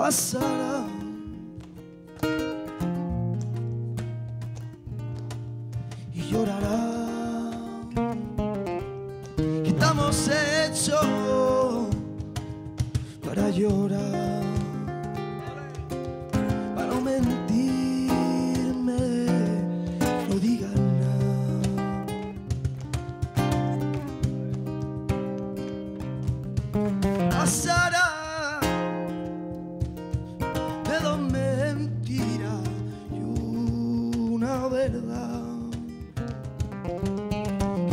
pasará. Y llorará. Que estamos hechos para llorar. Para no mentirme, no digan nada.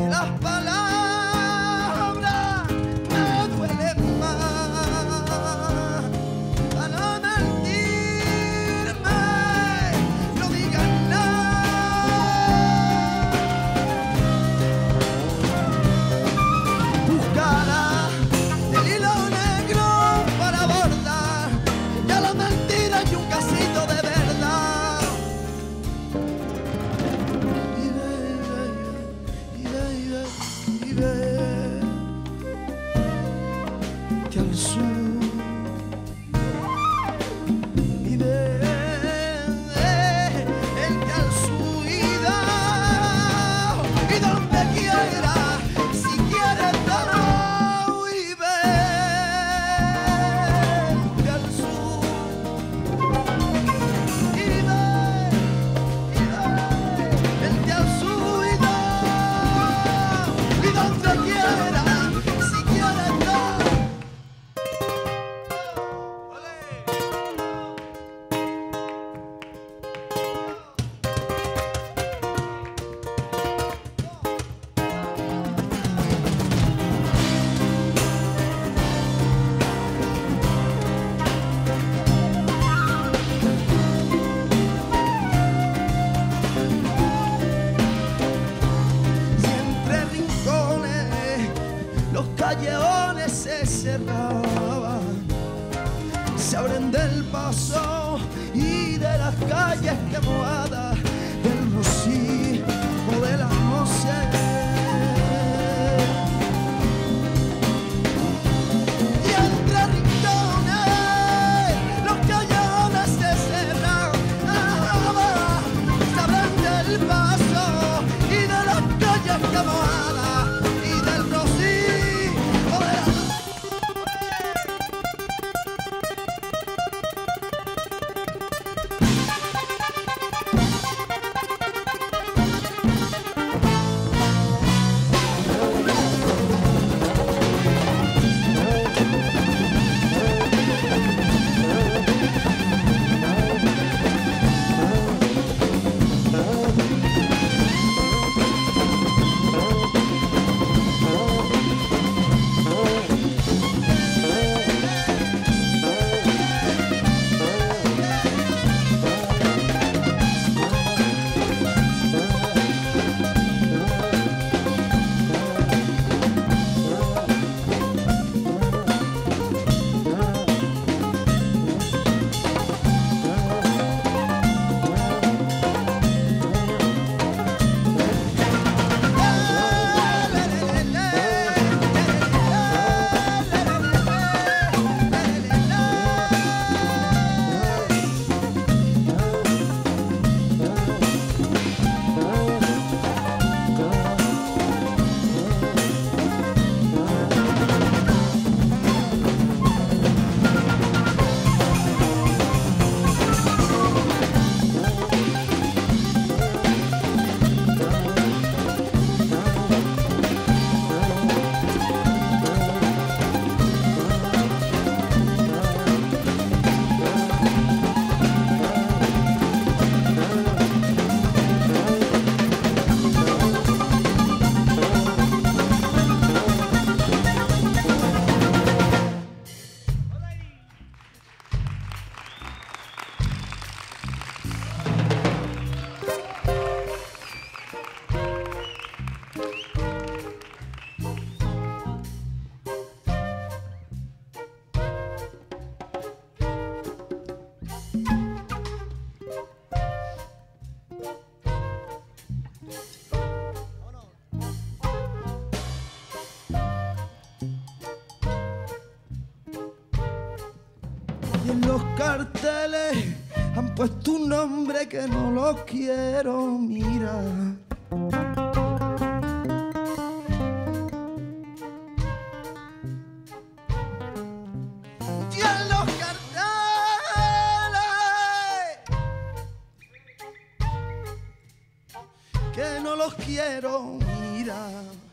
las palabras soon. se abren del paso y de las calles quemadas En los carteles han puesto un nombre que no lo quiero mirar. En los carteles que no los quiero mirar.